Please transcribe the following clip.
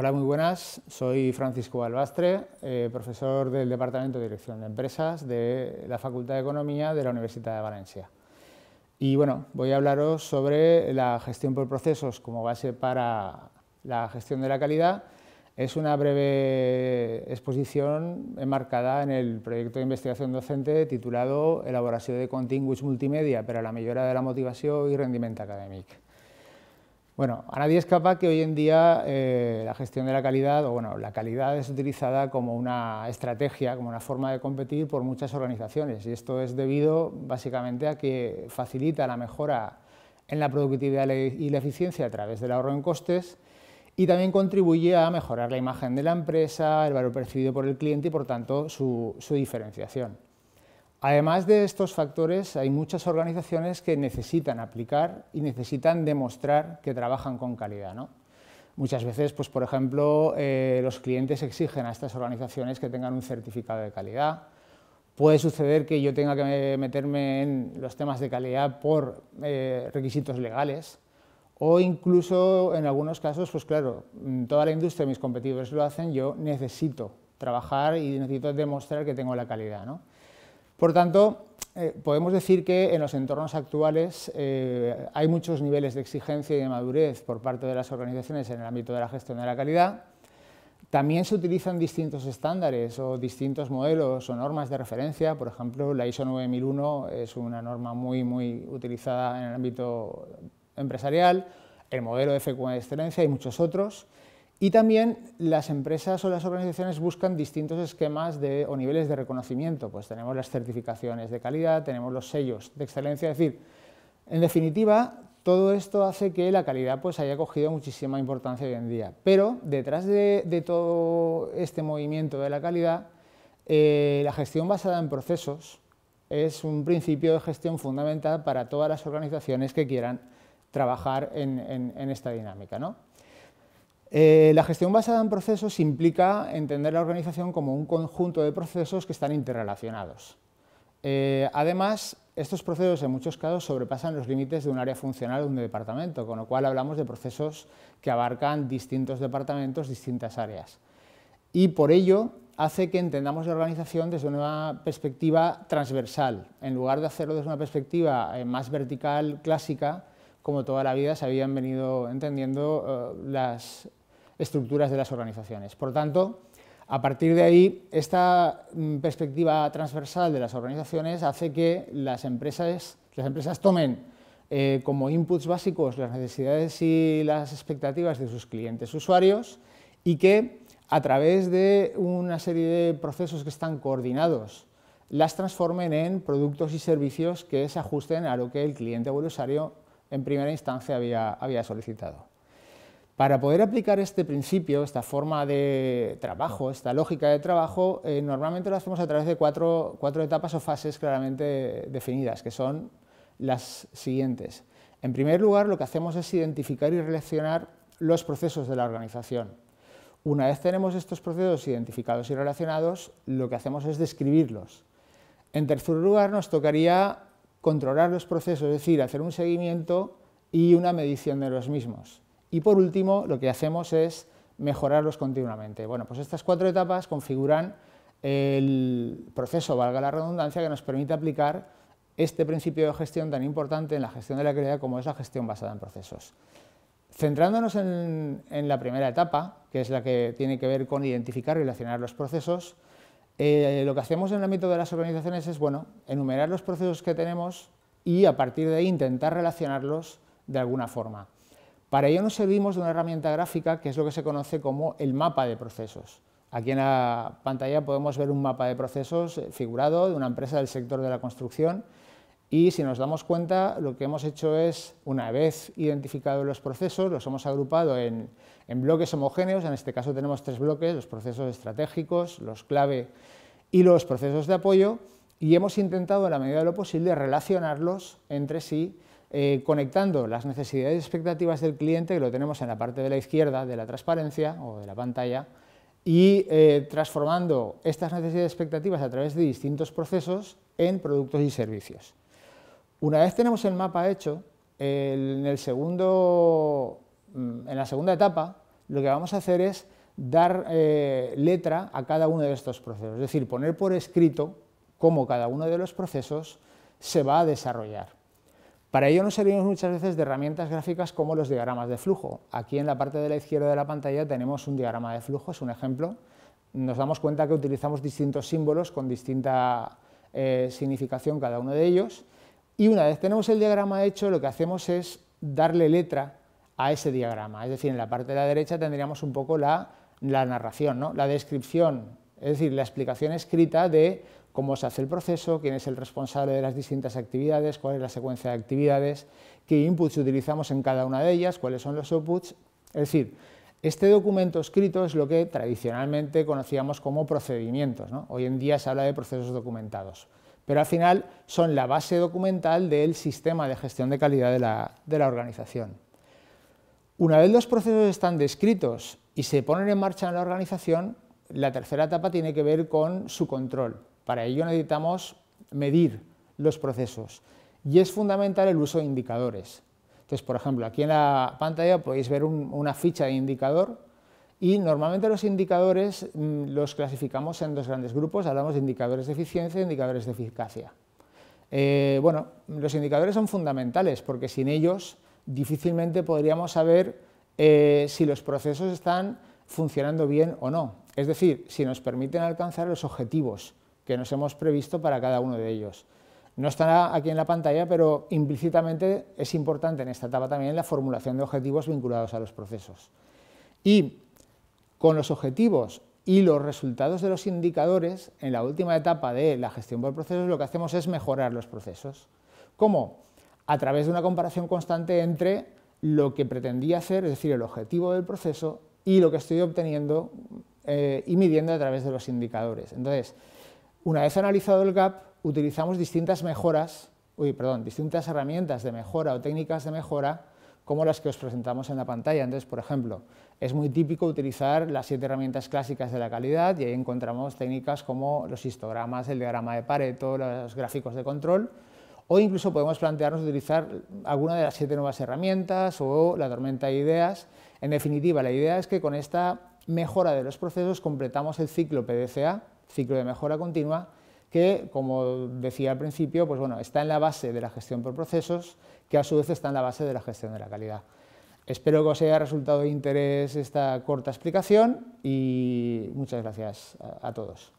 Hola, muy buenas. Soy Francisco Albastre, eh, profesor del Departamento de Dirección de Empresas de la Facultad de Economía de la Universidad de Valencia. Y bueno, voy a hablaros sobre la gestión por procesos como base para la gestión de la calidad. Es una breve exposición enmarcada en el proyecto de investigación docente titulado Elaboración de continguts multimedia para la mejora de la motivación y rendimiento académico. Bueno, a nadie escapa que hoy en día eh, la gestión de la calidad, o bueno, la calidad es utilizada como una estrategia, como una forma de competir por muchas organizaciones y esto es debido básicamente a que facilita la mejora en la productividad y la eficiencia a través del ahorro en costes y también contribuye a mejorar la imagen de la empresa, el valor percibido por el cliente y por tanto su diferenciación. Además de estos factores, hay muchas organizaciones que necesitan aplicar y necesitan demostrar que trabajan con calidad. Muchas veces, pues, por ejemplo, eh, los clientes exigen a estas organizaciones que tengan un certificado de calidad. Puede suceder que yo tenga que meterme en los temas de calidad por eh, requisitos legales o incluso en algunos casos, pues claro, toda la industria, mis competidores lo hacen, yo necesito trabajar y necesito demostrar que tengo la calidad. Por tanto, eh, podemos decir que en los entornos actuales eh, hay muchos niveles de exigencia y de madurez por parte de las organizaciones en el ámbito de la gestión de la calidad. También se utilizan distintos estándares o distintos modelos o normas de referencia. Por ejemplo, la ISO 9001 es una norma muy, muy utilizada en el ámbito empresarial, el modelo de FQ de excelencia y muchos otros. Y también las empresas o las organizaciones buscan distintos esquemas de, o niveles de reconocimiento. Pues tenemos las certificaciones de calidad, tenemos los sellos de excelencia. Es decir, en definitiva, todo esto hace que la calidad pues, haya cogido muchísima importancia hoy en día. Pero detrás de, todo este movimiento de la calidad, eh, la gestión basada en procesos es un principio de gestión fundamental para todas las organizaciones que quieran trabajar en, en esta dinámica. ¿no? Eh, la gestión basada en procesos implica entender la organización como un conjunto de procesos que están interrelacionados. Eh, además, estos procesos en muchos casos sobrepasan los límites de un área funcional o de un departamento, con lo cual hablamos de procesos que abarcan distintos departamentos, distintas áreas. Y por ello hace que entendamos la organización desde una perspectiva transversal, en lugar de hacerlo desde una perspectiva eh, más vertical, clásica, como toda la vida se habían venido entendiendo las estructuras de las organizaciones. Por tanto, a partir de ahí, esta mm, perspectiva transversal de las organizaciones hace que las empresas, las empresas tomen eh, como inputs básicos las necesidades y las expectativas de sus clientes usuarios y que a través de una serie de procesos que están coordinados las transformen en productos y servicios que se ajusten a lo que el cliente o el usuario en primera instancia había, había solicitado. Para poder aplicar este principio, esta forma de trabajo, esta lógica de trabajo, eh, normalmente lo hacemos a través de cuatro, etapas o fases claramente definidas, que son las siguientes. En primer lugar, lo que hacemos es identificar y relacionar los procesos de la organización. Una vez tenemos estos procesos identificados y relacionados, lo que hacemos es describirlos. En tercer lugar, nos tocaría controlar los procesos, es decir, hacer un seguimiento y una medición de los mismos. Y por último, lo que hacemos es mejorarlos continuamente. Bueno, pues estas cuatro etapas configuran el proceso, valga la redundancia, que nos permite aplicar este principio de gestión tan importante en la gestión de la calidad como es la gestión basada en procesos. Centrándonos en, la primera etapa, que es la que tiene que ver con identificar y relacionar los procesos, eh, lo que hacemos en el ámbito de las organizaciones es bueno, enumerar los procesos que tenemos y a partir de ahí intentar relacionarlos de alguna forma. Para ello nos servimos de una herramienta gráfica que es lo que se conoce como el mapa de procesos. Aquí en la pantalla podemos ver un mapa de procesos eh, figurado de una empresa del sector de la construcción. Y si nos damos cuenta lo que hemos hecho es, una vez identificados los procesos, los hemos agrupado en, bloques homogéneos, en este caso tenemos tres bloques, los procesos estratégicos, los clave y los procesos de apoyo. Y hemos intentado en la medida de lo posible relacionarlos entre sí eh, conectando las necesidades y expectativas del cliente, que lo tenemos en la parte de la izquierda de la transparencia o de la pantalla, y eh, transformando estas necesidades y expectativas a través de distintos procesos en productos y servicios. Una vez tenemos el mapa hecho, mm, en la segunda etapa lo que vamos a hacer es dar eh, letra a cada uno de estos procesos, es decir, poner por escrito cómo cada uno de los procesos se va a desarrollar. Para ello nos servimos muchas veces de herramientas gráficas como los diagramas de flujo. Aquí en la parte de la izquierda de la pantalla tenemos un diagrama de flujo, es un ejemplo. Nos damos cuenta que utilizamos distintos símbolos con distinta eh, significación cada uno de ellos. Y una vez tenemos el diagrama hecho, lo que hacemos es darle letra a ese diagrama. Es decir, en la parte de la derecha tendríamos un poco la, narración, ¿no? la descripción, es decir, la explicación escrita de cómo se hace el proceso, quién es el responsable de las distintas actividades, cuál es la secuencia de actividades, qué inputs utilizamos en cada una de ellas, cuáles son los outputs. Es decir, este documento escrito es lo que tradicionalmente conocíamos como procedimientos. Hoy en día se habla de procesos documentados, pero al final son la base documental del sistema de gestión de calidad de la, organización. Una vez los procesos están descritos y se ponen en marcha en la organización, la tercera etapa tiene que ver con su control. Para ello necesitamos medir los procesos y es fundamental el uso de indicadores. Entonces, por ejemplo, aquí en la pantalla podéis ver una ficha de indicador y normalmente los indicadores mm, los clasificamos en dos grandes grupos, hablamos de indicadores de eficiencia e indicadores de eficacia. Eh, bueno, los indicadores son fundamentales porque sin ellos difícilmente podríamos saber eh, si los procesos están funcionando bien o no. Es decir, si nos permiten alcanzar los objetivos que nos hemos previsto para cada uno de ellos. No estará aquí en la pantalla, pero implícitamente es importante en esta etapa también la formulación de objetivos vinculados a los procesos. Y con los objetivos y los resultados de los indicadores, en la última etapa de la gestión por procesos, lo que hacemos es mejorar los procesos. ¿Cómo? a través de una comparación constante entre lo que pretendía hacer, es decir, el objetivo del proceso, y lo que estoy obteniendo eh, y midiendo a través de los indicadores. Entonces, una vez analizado el gap, utilizamos distintas mejoras, uy, perdón, distintas herramientas de mejora o técnicas de mejora como las que os presentamos en la pantalla. Entonces, por ejemplo, es muy típico utilizar las siete herramientas clásicas de la calidad y ahí encontramos técnicas como los histogramas, el diagrama de Pareto, los gráficos de control, o incluso podemos plantearnos utilizar alguna de las siete nuevas herramientas o la tormenta de ideas. En definitiva, la idea es que con esta mejora de los procesos completamos el ciclo PDCA, ciclo de mejora continua, que, como decía al principio, pues bueno, está en la base de la gestión por procesos, que a su vez está en la base de la gestión de la calidad. Espero que os haya resultado de interés esta corta explicación y muchas gracias a, todos.